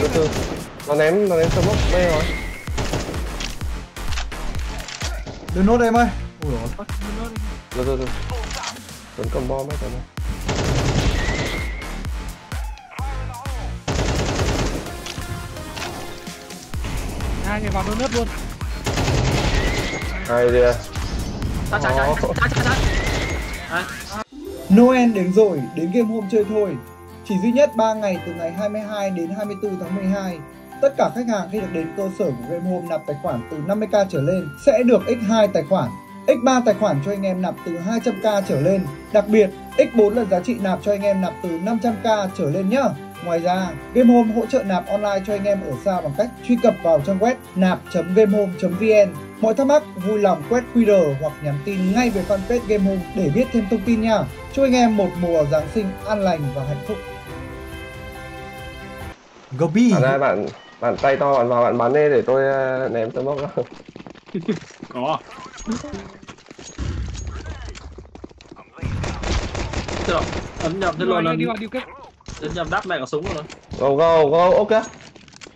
từ từ nó ném nó ném smoke đây rồi. Đừng nốt em ơi. Ui dồi từ từ từ tấn cầm bom ấy tấn này hai người vào donut luôn. Hai đi trái Ồ. trái trái trái. Đấy. Noel đến rồi, đến game hôm chơi thôi. Chỉ duy nhất 3 ngày từ ngày 22 đến 24 tháng 12. Tất cả khách hàng khi được đến cơ sở của Game Home nạp tài khoản từ 50k trở lên sẽ được x2 tài khoản, x3 tài khoản cho anh em nạp từ 200k trở lên. Đặc biệt, x4 là giá trị nạp cho anh em nạp từ 500k trở lên nhá. Ngoài ra, Game Home hỗ trợ nạp online cho anh em ở xa bằng cách truy cập vào trang web nạp.gamehome.vn. Mọi thắc mắc vui lòng quét QR hoặc nhắn tin ngay về fanpage Game Home để biết thêm thông tin nha. Chúc anh em một mùa Giáng sinh an lành và hạnh phúc. Gobi bạn ơi bạn bạn tay to bạn vào bạn bắn đi để tôi ờ, ném smoke đó Có. Thế rồi, ấn nhầm thế kết ấn nhầm đáp mẹ cả súng rồi. go go go ok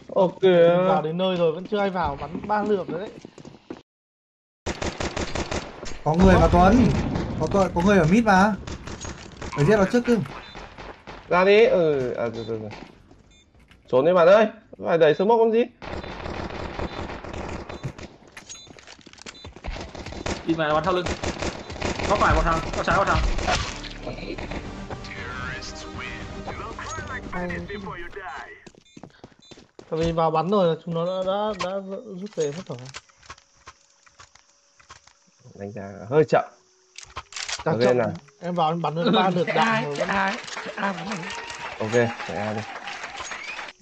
ok vào đến nơi rồi vẫn chưa ai vào bắn ba lượt rồi đấy có người mà Tuấn. Có có, có người ở mid mà. Phải giết nó trước cưng. ra đi ừ à từ từ từ trốn đi bạn ơi. Phải đẩy smoke con gì? Đi mẹ bắn sau lưng. Có phải một thằng, có trái một thằng. tại vì vào bắn rồi chúng nó đã đã, đã rút về mất rồi. Đánh giá hơi chậm. Chậm. em vào em bắn được ba lượt đạn rồi. Ai? Ai ok chạy ra đi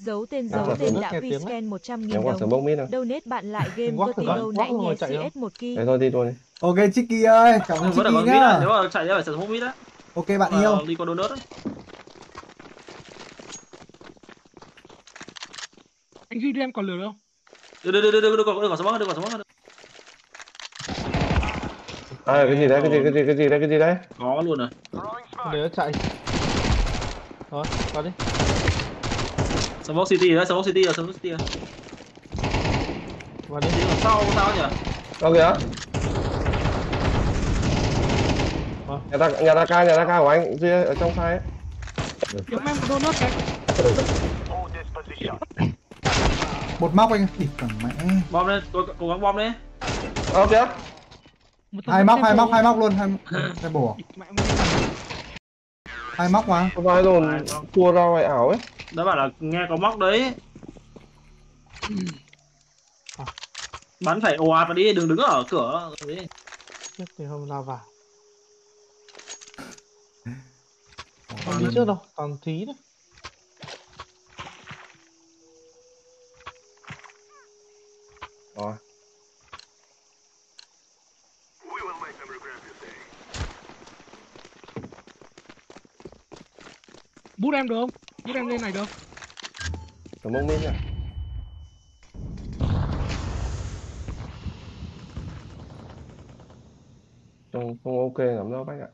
Giấu tên À, giấu quả tên đã nghe tiếng Piscan 100 nghìn ném quả đồng. smoke mid đâu Donate bạn lại game Vertigo nãy nhé đâu? CS 1 kỳ. thế thôi đi thôi đi Ok Chicky ơi, cảm ơn Chicky còn nhá. nếu mà chạy ra phải sử dụng mít á. Ok bạn yêu. Đi qua donut á. anh duy em còn lửa không Đưa đưa đưa đưa đưa đưa quả súng đưa quả súng. à cái gì đấy cái gì cái gì cái gì đấy cái gì đấy Có luôn rồi. để nó chạy rồi vào đi Smoke City đấy, Smoke City rồi, Smoke City rồi. đi Đi ở sau sao nhỉ? đâu kìa Ờ. nhà ta nhà ta ca nhà ta ca của anh dưới ở trong sai ấy kiếm em donut đấy Một móc anh. Địt cả mẹ. Bom lên, cố, cố gắng bom lên. ờ kìa Hai móc, hai móc, hai móc luôn, hai hai bổ. Mẹ mới đi vào. Hai móc mà. có vai đồn cua ra ngoài ảo ấy Đó bảo là nghe có móc đấy. Bắn phải ồ ạt vào đi, đừng đứng ở cửa. Đi. trước thì không lao vào không đi trước đâu toàn thí đấy rồi bút em được không bút em lên này được smoke mid nha không không ok lắm đâu bác ạ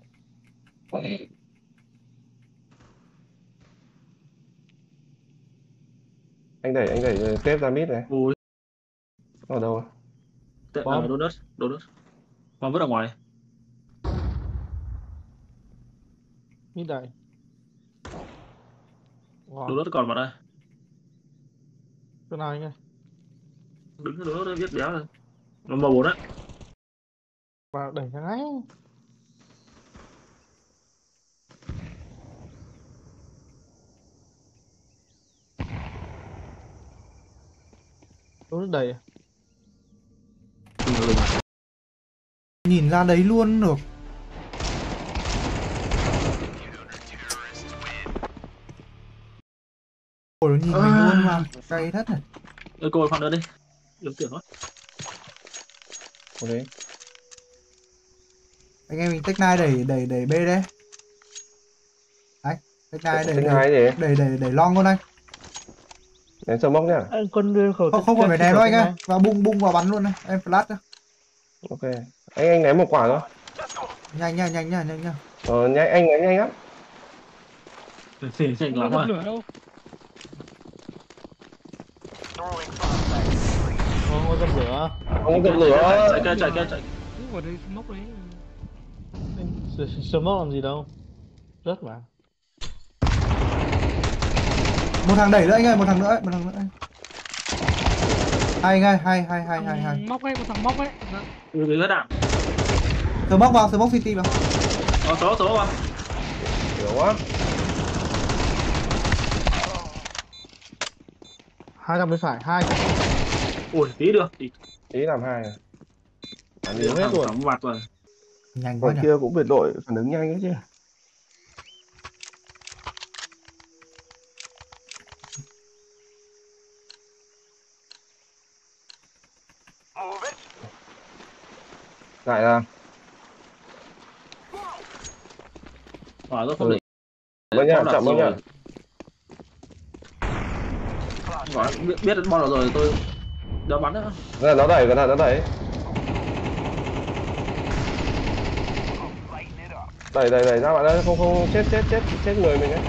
anh đẩy anh đẩy tiếp ra mid này Ui, ở đâu à? tệ Bom. là donut, donut. Bom vứt ở ngoài. đi đẩy wow. Donut còn vào đây. chỗ nào anh ơi Đứng ở donut viết béo rồi. Nó màu bốn đấy. vào đẩy thằng ấy Đúng đẩy à? Nhìn ra đấy luôn được. Ôi nó nhìn mình luôn mà. Cay thất này. Ơi cô khoan nữa đi. Yếu tưởng quá. ok Anh em mình tech nine đẩy đẩy đẩy B đấy. Đấy, tech nine đẩy đẩy gì? đẩy đẩy đẩy long luôn anh. ném smoke nhá anh đưa khẩu Không không cần phải ném đâu anh ơi. Vào bung bung vào bắn luôn này. Em flash đó. ok anh anh ném một quả thôi Nhanh nha, nhanh nha, nhanh nha. ờ nhanh anh ném nhanh lắm Phỉ nhanh không lắm có rồi. lửa đâu Không có dập lửa. không có dập lửa chạy kia chạy kia chạy cứ vào đây móc đấy mốc làm gì đâu. Rất mà. một thằng đẩy nữa anh ơi một thằng nữa ấy, một thằng nữa ấy. hai anh ơi hai hai hai hai hai móc ấy một thằng móc ấy ừ bị hết đạn sờ móc vào sờ móc city vào có số số vào hiểu quá Hai thằng bên phải, hai. Ui tí được. Tí ý làm hai à? Làm nhiều hết rồi. mặt rồi. Nhanh quá kia cũng biệt đội phản ứng nhanh ấy chứ. Lại là rồi rất không định Vâng nhá, chậm vâng nhá. Gọi, biết, biết bom nào rồi tôi đỡ bắn nữa. Nó đẩy cẩn thận nó đẩy. Đẩy đẩy đẩy ra bạn ơi không không chết chết chết chết người mình ấy.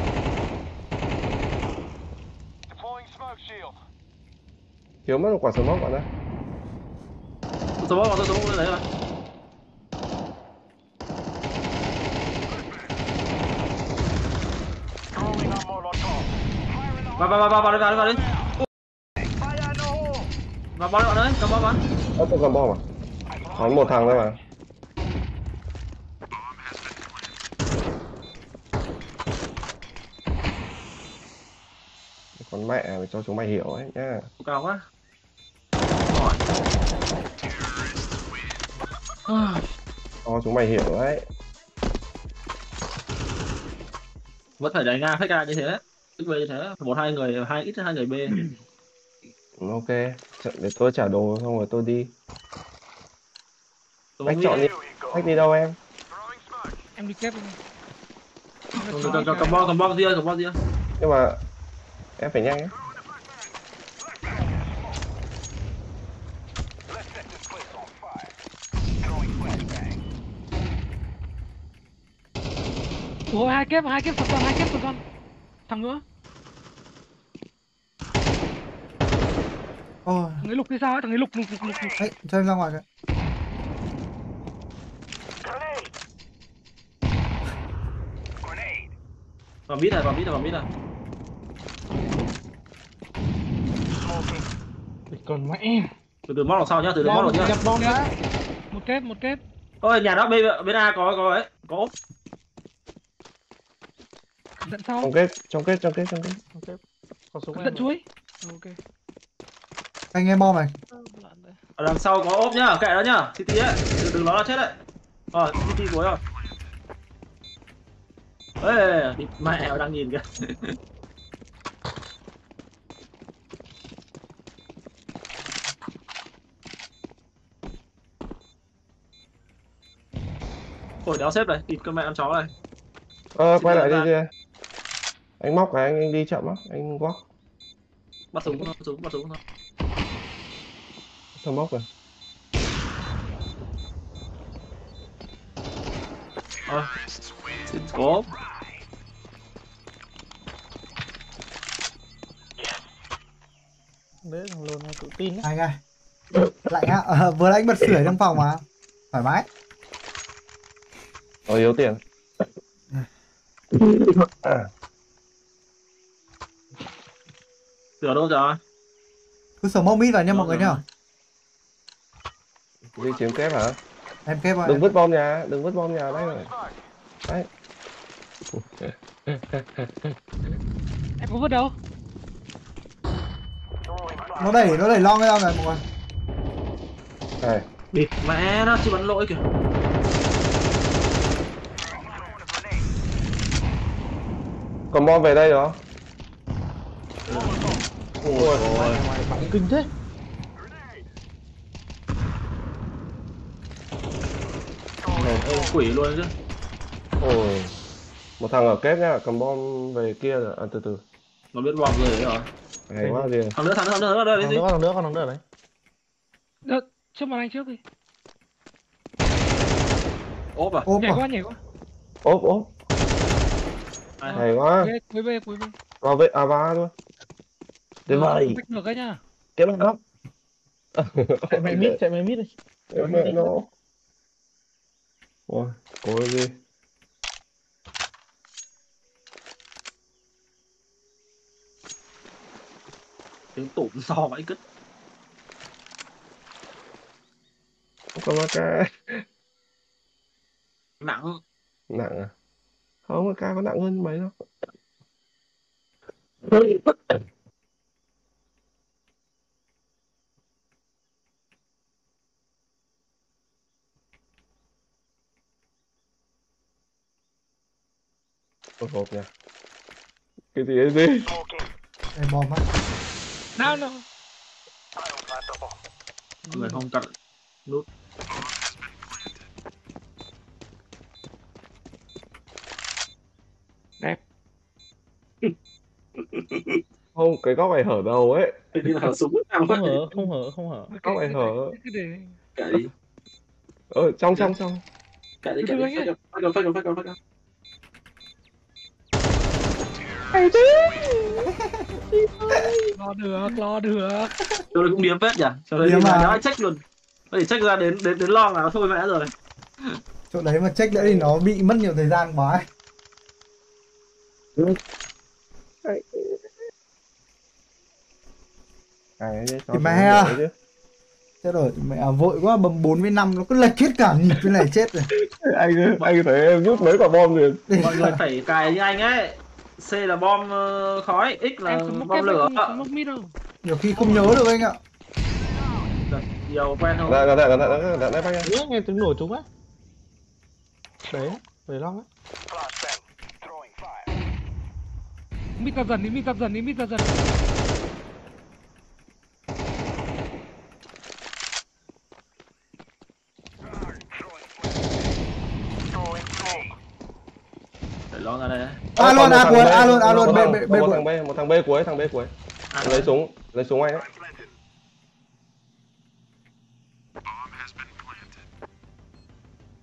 Thiếu mất một quả smoke bạn ơi. Bom vào tôi số bom đấy rồi vào vào vào vào vào đi vào đi vào đi vào bom bạn ơi cầm bom bắn ơ tôi cầm bom à? Còn một thằng thôi mà. Con mẹ mày cho chúng mày hiểu ấy nhá. Cao quá. Cho chúng mày hiểu đấy. Vẫn phải đẩy ngang khách ra như thế. Đấy xb như thế. Một hai người hai ít hai người b ok. Chợ- để tôi trả đồ xong rồi tôi đi. Tôi anh chọn đi. Anh đi đâu em? Em đi kép đi. Cầm bom cầm bom riêng cầm bom riêng. Nhưng mà em phải nhanh ấy. Ủa hai kép hai kép sập con hai kép sập con. Thằng nữa ôi thằng ấy lục thì sao ấy thằng ấy lục lục lục lục, ấy cho em ra ngoài cái vào mít này vào mít này vào mít này. Còn mẹ. từ từ móc vào sau nhá từ từ móc Bom, vào nhá. nhập bom đã. một kép một kép ôi nhà đó bên bên a có có ấy có ốp. Sau trong kết trong kết trong kết trong kết. Ok. Có súng thận chuối. Ok anh em bom này. Ở đằng sau có ốp nhá kệ đó nhá. City ấy đừng đừng nó là chết đấy. Ờ city cuối rồi. Ê địt mẹ đang nhìn kìa. Ôi đéo xếp này địt con mẹ ăn chó này. Ờ Xin quay lại đi kia anh móc cái anh, anh đi chậm á anh walk. Bắt súng bắt súng bắt súng thôi sao móc rồi. Ờ. Xin có Đấy, thằng lồn này tự tin đấy. anh ơi. Lạnh á ờ, vừa nãy anh bật sưởi trong phòng mà. Thoải mái. Ờ yếu tiền. À, sửa đâu rồi? Cứ sờ móc mít vào nha mọi người nhá đi chiếm kép hả? Em kép vào đừng vứt bom nhà đừng vứt bom nhà đấy rồi. Đấy. Em có vứt đâu? Nó đẩy nó đẩy lon cái ra này mọi người. Này địt mẹ nó chưa bắn lỗi kìa. Còn bom về đây đó. Ôi ôi Mày bắn kinh thế. Ôi, quỷ luôn chứ. ôi một thằng ở kép nhá cầm bom về kia rồi à, từ từ. Nó biết bom rồi đấy rồi hay quá kìa thằng nữa thằng nữa thằng nữa đây đi nữa, còn nữa, còn nữa đấy. được trước mặt anh trước đi. Ốp à? Ốp nhảy à? qua nhảy qua ốp ốp. Hay quá. Cuối bê cuối bê vào vệ à va luôn tuyệt vời Bách được ấy nhá. Kiếm nó. Chạy mày mít chạy mày mít đi. Em mẹ nó ôi cố cái gì? Tiếng tủm to vãi cứt không có cái nặng. Nặng à? Không cái có nặng hơn mấy đâu Hộp hộp nha. Cái gì cái gì? Đây bom á. nào nào. Người không cận. Không cái góc này hở đầu ấy. Đi là súng không hở không hở không hở. Góc này hở. Kệ đi ờ trong trong trong. Kệ đi kệ đi phát cầm phát cầm phát cầm phát cầm lo được lo được Chỗ này cũng điếm phết nhỉ? Chỗ này Điếm thì à? nó check luôn. Nó chỉ check ra đến đến đến long là thôi mẹ rồi. Chỗ đấy mà check nữa thì nó bị mất nhiều thời gian quá ấy. cái Thì mẹ à. Chết rồi, mẹ à, vội quá bấm 4 với 5 nó cứ lệch hết cả nhịp cái này chết rồi. anh anh thấy em rút mấy quả bom rồi Mọi người phải cài như anh ấy. C là bom ờ, khói, X là bom lửa. không không móc mít đâu Nhiều khi không nhớ được anh ạ. Nhiều quen không? Đợi, đợi, đợi, đợi, đợi, đợi, Nhớ nghe tiếng nổ chúng á đấy về long á mít ra dần đi mít ra dần đi mít ra dần Để long ra đây. A luôn, A cuối, thằng A B, luôn, A luôn, một B, thằng- B, B, một thằng B, một thằng B cuối, thằng B cuối. À, Lấy súng, lấy súng anh đấy.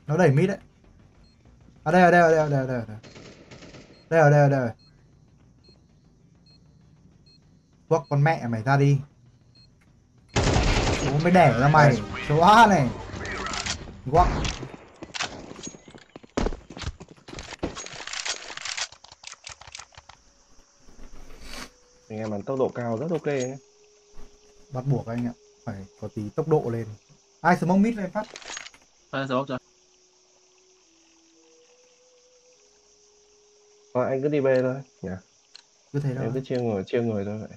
Nó đẩy mít đấy. À đây, ở đây, ở đây, ở đây, ở đây. ở đây. Đây, ở đây, ở đây. ở. Quốc con mẹ mày ra đi. Bố mới đẻ ra mày. Số A này. Quốc. Anh em bắn tốc độ cao rất ok nhé. Bắt buộc anh ạ. Phải có tí tốc độ lên. Ai smoke mít lên phát. Đây số cho. Thôi, anh cứ đi B thôi nhỉ. Cứ thế thôi. Em cứ chia người, chia người thôi vậy.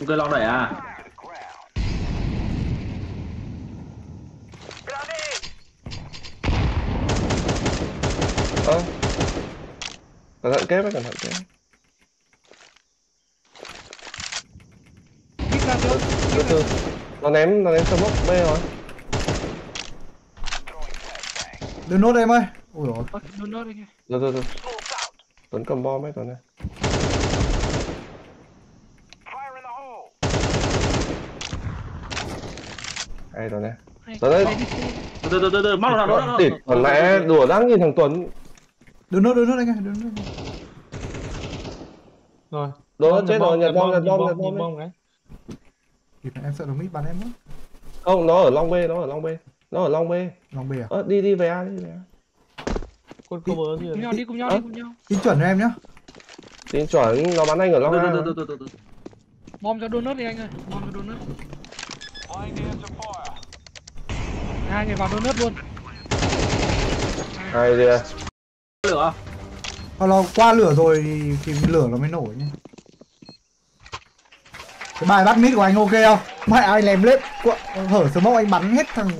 Ok long đẩy à? Ơ. Cẩn thận kép ấy, cẩn thận kép. Từ từ. Nó ném, nó ném smoke B rồi. Đưa nốt em ơi. Ui dồi. Ôi, nôn nốt anh ơi Từ từ từ. Tuấn cầm bom ấy Tuấn này. Hay Tuấn này. Tuấn ơi. Từ từ từ từ móc nó nó nó. Địt, còn mẹ đùa đáng nhìn thằng Tuấn. Đưa nốt, đưa nốt anh ơi. Đưa nốt. Rồi Bom, chết bom, rồi, nhặt bom, nhặt bom, nhặt bom. bom cái Thì em sợ nó mít bắn em mất. Không, nó ở Long B, nó ở Long B. Nó ở Long B. Lòng bề à? Ơ, đi đi về A, đi về A. con cover gì cùng rồi nhau đi cùng nhau đi cùng nhau Tin chuẩn cho em nhá. Tin chuẩn, nó bắn anh ở Long A. bom cho donut đi anh ơi bom cho donut hai người vào donut luôn Hay kìa. Lửa. Còn nó qua lửa rồi thì, thì lửa nó mới nổi nhá. Cái bài bắt mít của anh ok không? Mẹ ai lèm lết hở smoke anh bắn hết thằng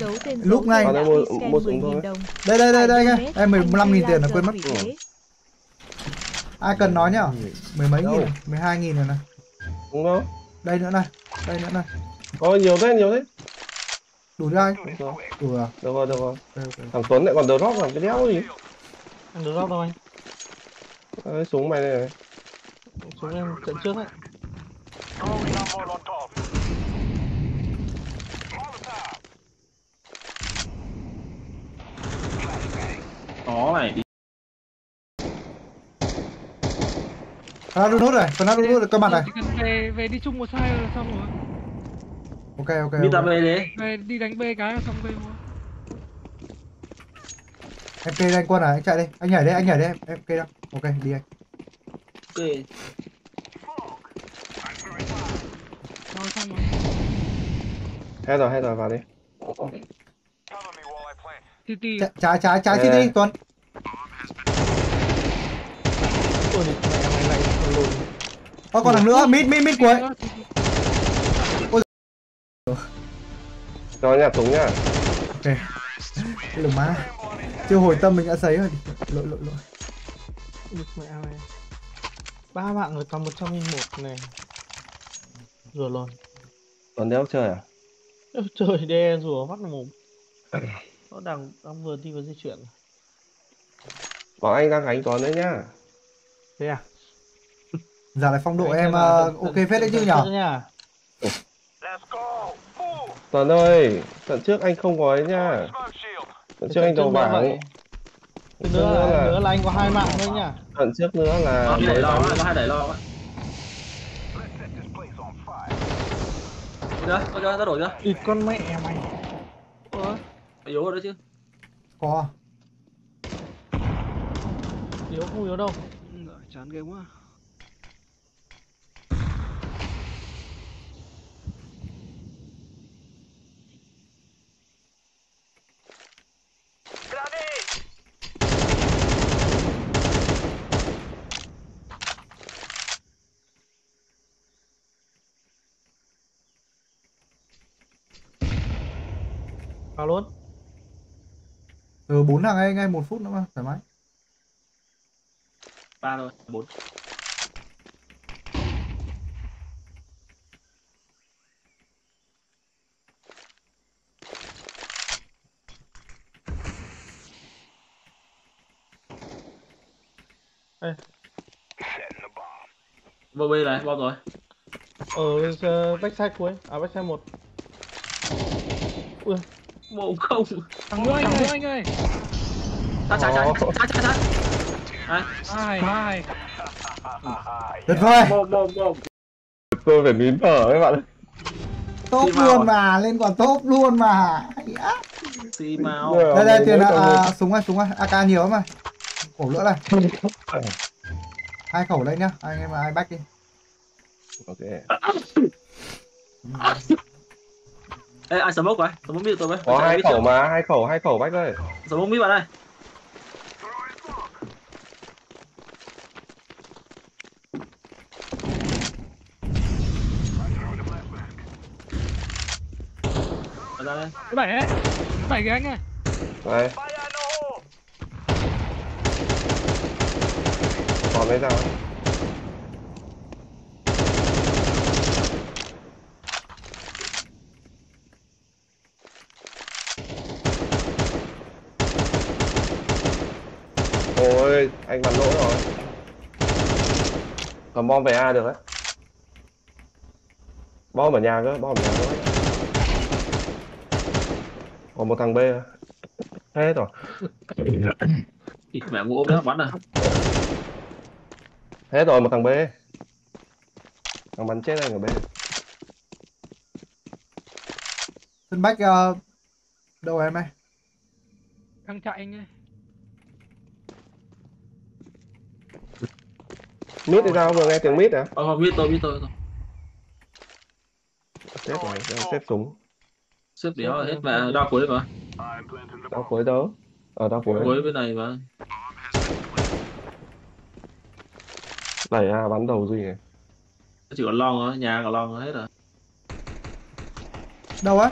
lúc này em mua- đi scan mua súng 10.000 thôi. đồng. đây đây đây đây nghe em 15 nghìn anh tiền là quên mất ai cần nói nhá mười mấy nghìn 12 nghìn rồi này Đúng không? đây nữa này đây nữa này Có nhiều thế, nhiều thế. đủ chưa anh đủ à được rồi, được rồi. Thằng Tuấn lại còn drop làm cái đéo gì. ăn được đâu anh Đấy, súng mày đây này. Súng em trận trước đấy. Nó này đi Fnac đốt này, Fnac đốt được các bạn này. Về, về đi chung một sai là xong rồi. Ok ok Đi ta về đấy Về đi đánh B cái là xong về mua Em kê anh quân à, anh chạy đi. Anh nhảy đây, anh nhảy đây, em kê đâu Ok, đi anh. Ok. Rồi xong rồi. Hết rồi, hết rồi, vào đi. TT. Trái trái trái trái đi Tuấn. ôi mày lại Có còn thằng nữa, mid mid mid cuối. Cho nhặt súng nhá. Ok. Lùm má. Chưa hồi tâm mình đã sấy rồi. Lỗi lỗi lỗi. Bực mẹ mày ba bạn rồi còn 101 này. Rùa luôn Còn đéo chơi à? Ôi trời đe rùa mắt mồm. Nó đang đang vừa đi vừa di chuyển Bảo anh đang đánh con đấy nhá. thế à? Giờ này phong độ em ờ, ok phết đấy chứ nhở? Tuấn ơi, trận trước anh không có ấy nha. Trận trước anh đầu bảng. Nữa, nữa là- nữa là anh có hai mạng thôi nhá Trận trước nữa là bị đẩy mới lo nó hay đẩy lo á. Được, ok, ra đổi ra. ịt con mẹ mày Ủa, yếu rồi đấy chứ. Có. yếu không yếu đâu chán ghê quá. Vào luôn Ừ, bốn thằng ấy ngay một phút nữa mà, thoải mái. Ba rồi, bốn. Ê. Vô B này, bom rồi. ở uh, backside cuối à backside một ui Một không. Thằng nữa anh ơi, anh ơi. Trái trái trái, Ồ. trái trái trái. Đấy, Hai, hai. Tuyệt vời. bom bom bom. Tôi phải nín thở các bạn ơi. Top vào luôn mà, lên còn top luôn mà. Xì màu. Rồi, Đây đây tiền à, à, súng này, súng này, AK nhiều lắm mà. Khổ nữa này. Hai khẩu đây nhá, anh em ai back đi. một. Ok. Ê, ai smoke vậy? Smoke mid tôi với. Có hai khẩu mà, hai khẩu, hai khẩu bách ơi. Smoke mid bạn đây. Ở ra đây. Cái bảy ấy. Cái bảy kìa anh ơi. Đây. Còn đấy sao? Ôi, anh bắn lỗi rồi. Cầm bom về A được đấy. Bom ở nhà cơ, bom ở nhà cơ. Còn một thằng B. à? Hết rồi. Mẹ ngủ ốm đó bắn à. Hết rồi, một thằng B. Thằng bắn chết anh ở B. Sân back ờ, đâu em ơi? Đang chạy anh ơi. Mít thì sao? Vừa nghe tiếng mít à? Ờ, mid tôi, mid tôi. tôi. Xếp rồi, đang xếp súng. Xếp đéo hết mẹ đao cuối mà. Đau cuối đâu? Ờ, đau cuối. Cuối bên này mà. Đẩy A bắn đầu gì này. Chỉ còn long thôi, nhà còn long hết rồi. Đâu á?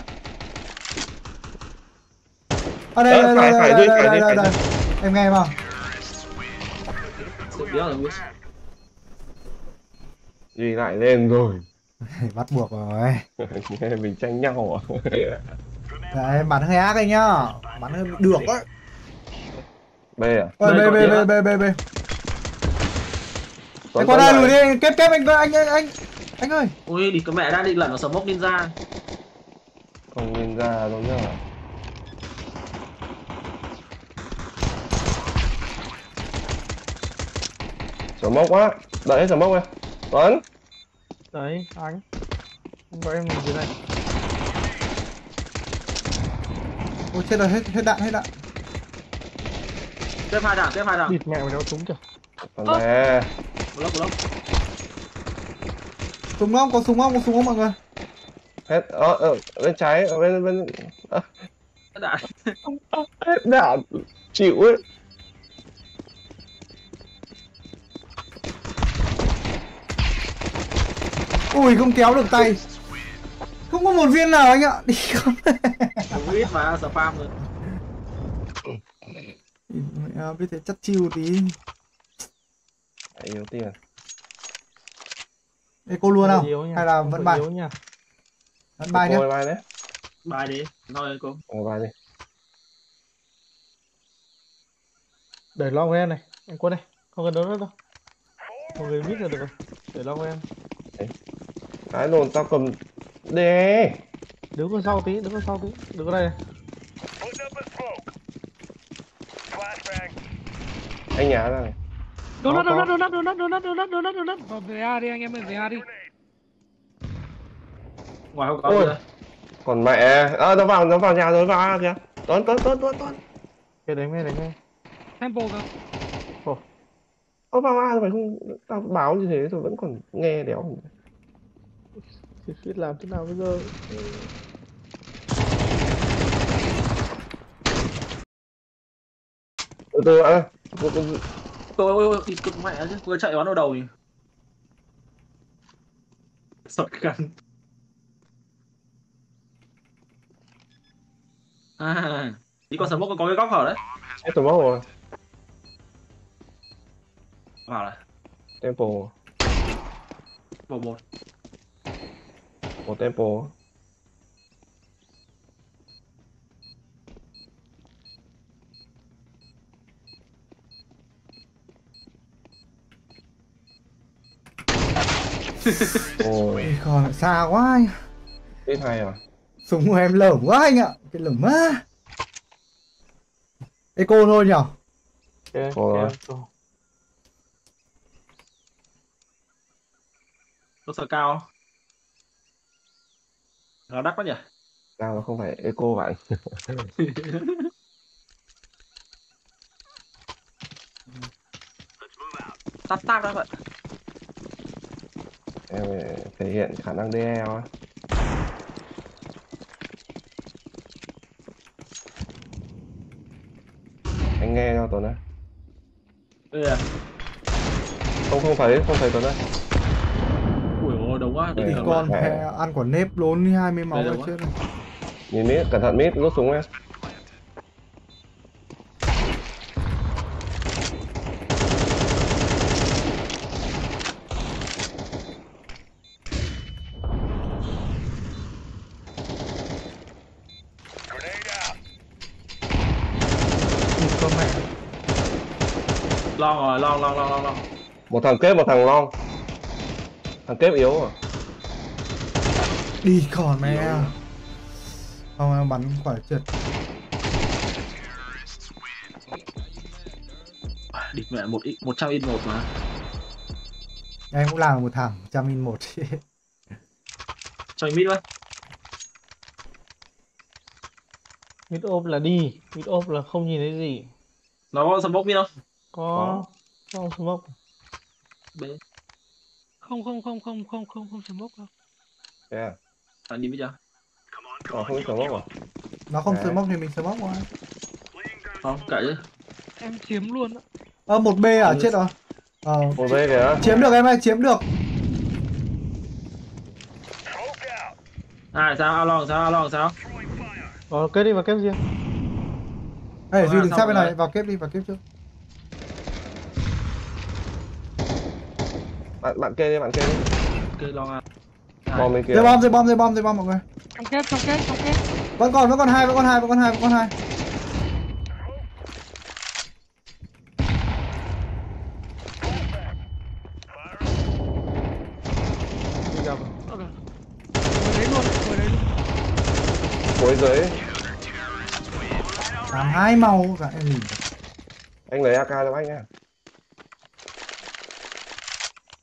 À đây, Ờ, đây, phải, đây, đây, đây, đây, đây. Em nghe mà. Xếp đéo rồi. Duy lại lên rồi. Bắt buộc rồi. Mình tranh nhau à? Em bắn hơi ác anh nhá. Bắn hơi được đấy. B à? Ôi, B, B, B, á. B, B, B. Tuấn Anh qua đây lùi đi, kép kép anh, anh, anh, anh, anh ơi. Ui, đi cái mẹ đang định lẩn vào smoke ninja. Không nhìn ra đâu nhá. Mốc quá. đợi hết smoke em tuấn. Đấy anh. Không có em mình dưới này ôi chết rồi hết hết đạn hết đạn. Tiếp hai thằng tiếp hai thằng bịt mẹ mà đéo trúng kìa. Còn nè. Block block súng không có súng không có súng không mọi người. Hết ờ, ờ, bên trái ở bên bên ờ, đã hết đạn. Chịu ấy ui không kéo được tay. Không có một viên nào anh ạ. Đi không. Ít mà spam rồi. À, biết thế chắc chiêu tí. Đấy, yếu tiền Ê, cô luôn Không hay là vẫn bài? nha. Vẫn bài nhá. Bài đấy. Bài đi nói cô. Ngồi bài đi. Để lo với em này em quân này không cần đấu nữa đâu. Một người biết là được rồi. Để lo với em cái đồn tao cầm đê. Đứng ở sau tí đứng ở sau tí. Đứng ở đây. Này anh nhá ra này. Donut, Có, có. donut, donut, donut, donut, donut, donut, donut. Vào về A đi anh em ơi, về A đi. ngoài không có Ôi. còn mẹ. Ờ nó vào nó vào nhà rồi vào A kìa. Tuấn tuấn tuấn tuấn tuấn. Cái đánh ngay đánh ngay Temple cơ. Ơ vào A rồi mày không tao báo như thế rồi vẫn còn nghe đéo thì biết làm thế nào bây giờ? Từ từ ạ từ. ôi ôi ôi đi cực mẹ chứ vừa chạy bắn vào đầu thì sợ gắn à đi con smoke có cái góc hở đấy. Hết tụi mốc rồi. Vào này. Tempo một một một tempo. Ôi. Còn xa quá anh. Ít hay à súng của em lởm quá anh ạ. Cái lởm má Eco thôi nhở? Ok Ủa. ok cô. nó sợ cao. không? Nó đắt quá nhỉ? Sao nó không phải eco bạn tắt tắt đó vậy em thể hiện khả năng DE á anh nghe cho tuấn ơi Đây à. Không không phải không phải tuấn ơi quá thật con mẹ ăn quả nếp lốn hai mươi máu Đây ra đâu chết rồi. Nhìn mít cẩn thận mít rút súng em. Long rồi long long long long long. Một thằng kép một thằng long. Thằng kép yếu à đi còn mẹ. Không em bắn quả trượt. Địch mẹ một ít một trăm in một mà. Em cũng làm một thằng trăm in một. Cho anh mít với mid ốp là đi mid ốp là không nhìn thấy gì. Nó có smoke mít không? Có có. smoke. Bê. Không, không, không, không, không, không, không smoke đâu. thế à anh đi mít chưa Ờ, không biết smoke à? Nó không Đấy. smoke thì mình smoke qua không kệ chứ. Em chiếm luôn á. ờ một b à? Chết rồi. Ờ. một bên kìa. Chiếm được em ơi chiếm được. À sao? Ao long sao? Ao long sao? Ờ, kết đi vào kép riêng. Ê, Không, duy đừng sao sát bên rồi? này vào kép đi vào kép trước. Bạn bạn kê đi bạn kê đi. Ok long à bom bên kia dây bom dây bom dây bom dây bom mọi người. Trong kết, trong kết, trong kết. vẫn còn vẫn còn hai vẫn còn hai vẫn còn hai vẫn còn hai. Cuối dưới làm hai màu cả em nhìn anh lấy AK cho anh nha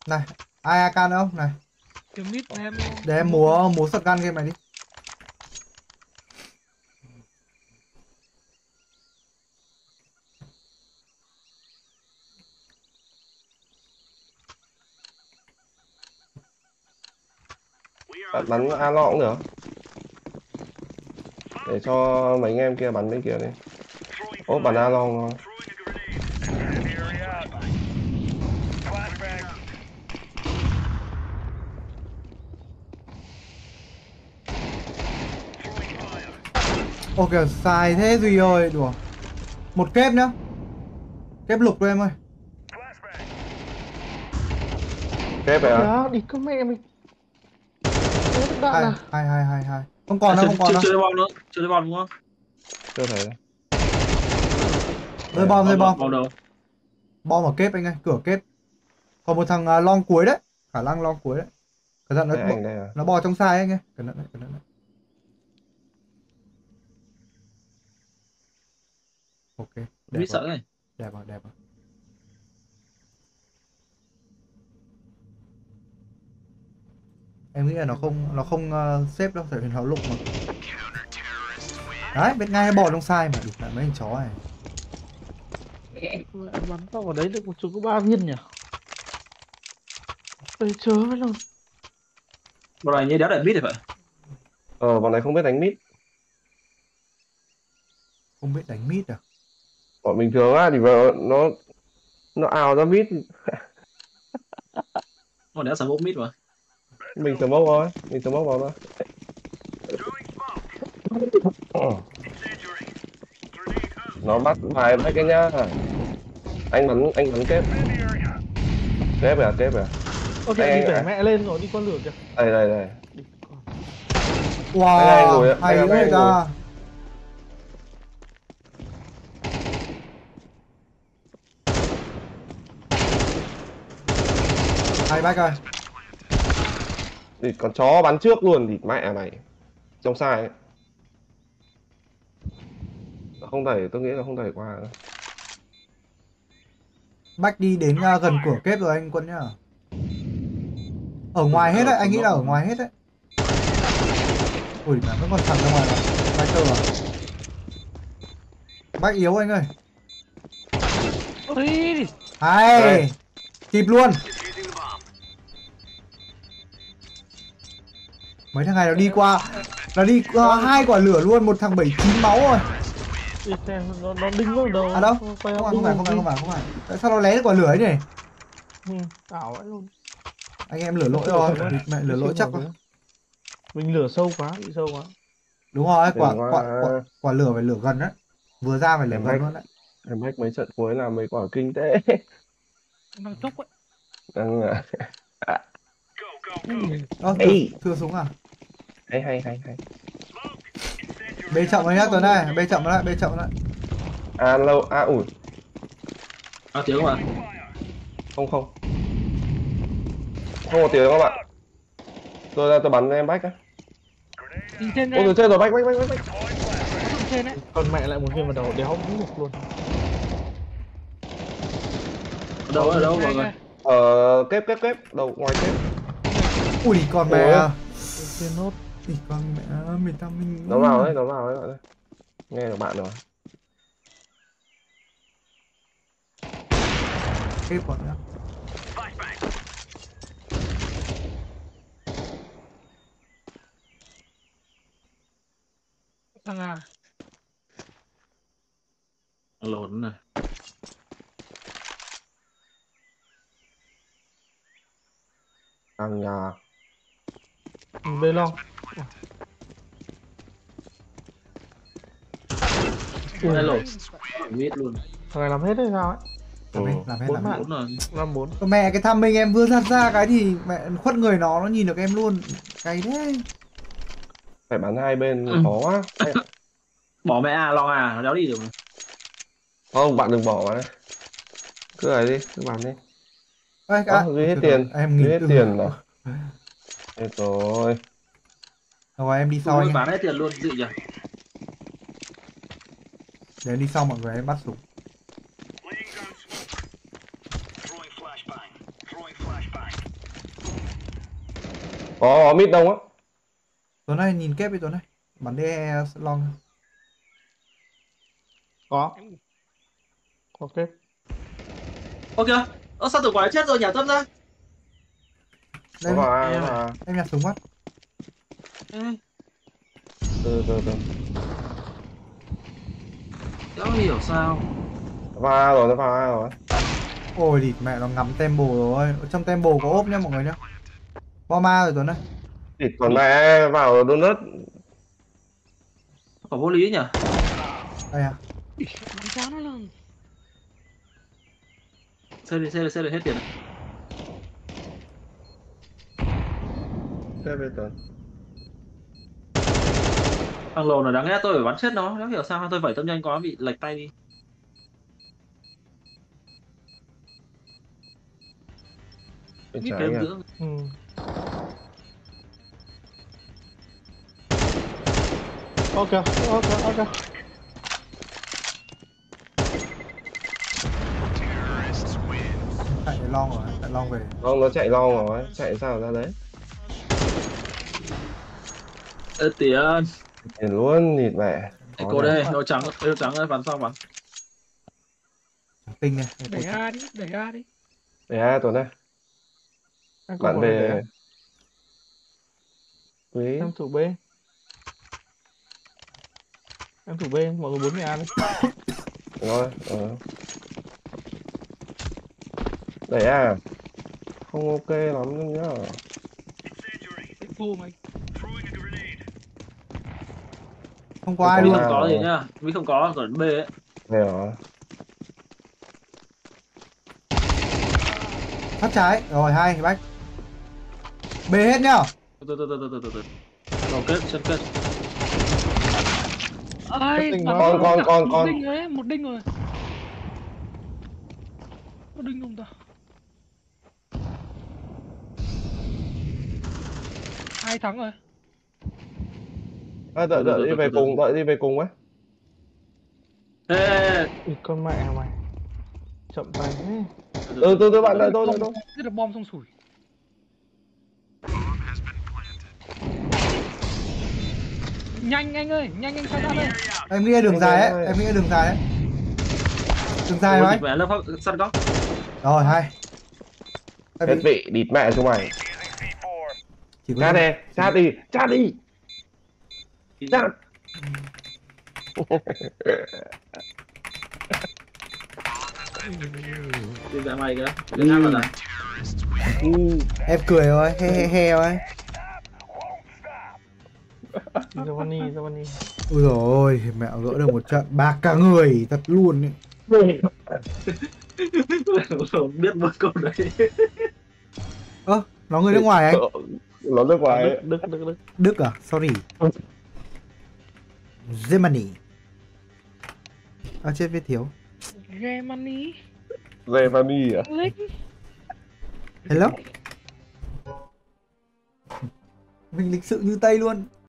Này, ai AK nữa không? Này, Kiếm mít em để em múa múa gun game này đi. Bạn bắn A lo cũng được. Để cho mấy anh em kia bắn bên kia đi. Ố bắn A long Ô kìa, xài thế gì ơi, đùa. Một kép nhá. Kép lục thôi em ơi. kép vậy à Đó, đi có mẹ mình. Hai, à? hai, hai, hai, hai. Không còn À, đâu, không còn chưa, đâu. chưa bom nữa chưa bom đúng không chưa thấy Rơi bom, rơi bom. bom đâu Bom ở kép anh ơi, cửa kép. Còn một thằng à, long cuối đấy. Khả năng long cuối đấy. Cẩn thận nó, à nó bò trong sai anh ơi. Cẩn thận đấy, cẩn thận đấy. Ok, đẹp biết sợ rồi, này đẹp rồi, đẹp rồi. Em nghĩ là nó không nó không uh, xếp đâu, tại vì nó lục mà. Đấy, biết ngay nó bò trong sai mà, đục lại mấy thằng chó này. Mẹ bắn tao vào đấy được một chúng có ba viên nhỉ? Ê, chớ với luôn. bọn này như đéo đại biết thì phải ờ bọn này không biết đánh mid Không biết đánh mid à? Bọn bình thường á thì vào nó nó ào ra mid bọn đéo sắm ốp mít mà mình smoke thôi mình smoke vào thôi Ờ. nó bắt bài mấy cái nhá anh bắn anh bắn kép kép à kép à Ok, Ê, đi ê. mẹ lên rồi, đi con lửa kìa. đây đây đây Đi con. Wow, Đây này, ngồi hay đây ngồi. ta. Hay bách ơi. thì con chó bắn trước luôn thì mẹ mày trong sai ấy. không thể tôi nghĩ là không thể qua nữa. Bách đi đến uh, gần cửa kép rồi anh Quân nhá. Ở ngoài hết đấy, anh nghĩ là ở ngoài hết đấy. Ui, mà vẫn còn thằng ra ngoài rồi. Bách tơ à? Bách yếu anh ơi. Hay. Kịp luôn. Mấy thằng này nó đi qua nó đi qua hai quả lửa luôn, một thằng 79 máu rồi. Nó, nó đinh vào đầu. À đâu? Không phải, không phải, không phải, không phải, không phải. Tại sao nó lé được quả lửa ấy nhỉ? Ừ, ảo luôn. Anh em lửa lỗi rồi, mẹ lửa lỗi chắc. Mình lửa sâu quá, bị sâu quá. Đúng rồi, quả, quả, quả, quả lửa phải lửa gần đấy. Vừa ra phải lửa gần luôn đấy. em hack mấy trận cuối là mấy quả kinh tế Đang chốc ấy đang à, Ơ, thưa, thưa súng à? Hay hay hay hay. Bê chậm rồi nhá Tuấn này, bê chậm lại, bê chậm lại. à lâu à ủi. À tiếng không ạ? Không không. Không một tiếng các bạn. Tôi ra tôi bắn em bách á. Ôi rồi chơi rồi bách bách bách bách. Trên ấy Còn mẹ lại một viên vào đầu, đéo cũng được luôn. đâu ở đâu mọi người? Ờ kép kép kép. Đầu ngoài kép. Ui con mẹ. Nốt. Ui con mẹ, mình ta mình. nó vào đấy nó vào đấy bạn ơi nghe được bạn rồi Kép còn nữa. Thằng à lộn này thằng Mình bê long. đây lộn mít luôn Thằng này làm hết hay sao ấy? Làm hết, làm hết, Bốn làm hết. mạng. bốn rồi Năm bốn. Con mẹ cái thằng mình em vừa sát ra cái thì mẹ khuất người nó nó nhìn được em luôn. Cay thế. phải bắn hai bên Ừ. khó quá bỏ mẹ à lo à nó đéo đi được mà không bạn đừng bỏ vào đấy cứ này đi cứ bắn đi Ê, Ơ, ghi hết tiền Em hết tiền rồi hết rồi Rồi em đi sau anh bán hết tiền luôn dị nhỉ? Để em đi sau mọi người em bắt súng. có có mít đông á. Tuấn này nhìn kép đi Tuấn này. Bắn đi e long. có. Ok ok. Ơ sao tử quả chết rồi? Nhả tâm ra Đây, vào em à. em nhặt súng mắt. Ê, từ từ từ Đéo hiểu sao vào A rồi nó vào A rồi Ôi địt mẹ nó ngắm tempo rồi. Ở Trong tempo có ốp nhá mọi người nhá. Bom ma rồi Tuấn này. thịt còn mẹ vào đất Có vô lý nhỉ Đây à. Xe đi, xe đi, xe đi hết tiền rồi. Thế bây giờ. Thằng lồn này đáng lẽ tôi phải bắn chết nó. Đéo hiểu sao? Tôi vẩy tâm nhanh quá bị lệch tay đi. Bên trái giữa. Ừ. ok ok ok. Chạy long rồi, chạy long về. không nó chạy long rồi chạy sao ra đấy Ê tiền tiền luôn thịt mẹ. Ê, cô đây, đồ trắng, đồ trắng đây, bắn sao bắn? Tinh này. Đẩy A đi, đẩy A đi. để A tuần này em có bạn về này quý. Em thủ b. Em thủ b mọi người bốn người ăn đi. Rồi ờ. đẩy A không ok lắm nhá. Vô mày. Không có ai luôn. có. không có gì rồi. nhá Mi không có, còn B ấy về rồi Phát trái. Rồi hay, bách. B hết nhá. Từ từ từ từ từ từ từ Đầu kết, chân kết Ai, Con, cả- con, một con. đinh rồi một đinh rồi. Một đinh không ta? Hai thắng rồi. À, đợi đợi đi về cùng đợi đi về cùng ấy. Ê, con mẹ mày. Chậm tay. Thế từ từ từ bạn đợi tôi đợi tôi. Giết được bom xong sủi. Nhanh anh ơi, nhanh anh sang ra đây. Em nghĩ đường dài ấy, em nghĩ đường dài ấy. Đường dài lớp săn góc. Rồi hay. Hết bị địt mẹ chúng mày. Chỉ có chat đi chat đi chat đi Đi mẹ mày kìa ăn vào này em cười rồi, he he he rồi. Giovanni Giovanni Ui dồi ôi, mẹ gỡ được một trận bạc cả người thật luôn ấy. Biết một câu đấy Ơ, nó người nước ngoài anh. nó nước ngoài Đức. Đức Đức Đức Đức à? Sorry. Germany. À chết viết thiếu. Germany. Germany à Lick. Hello. Mình lịch sự như Tây luôn.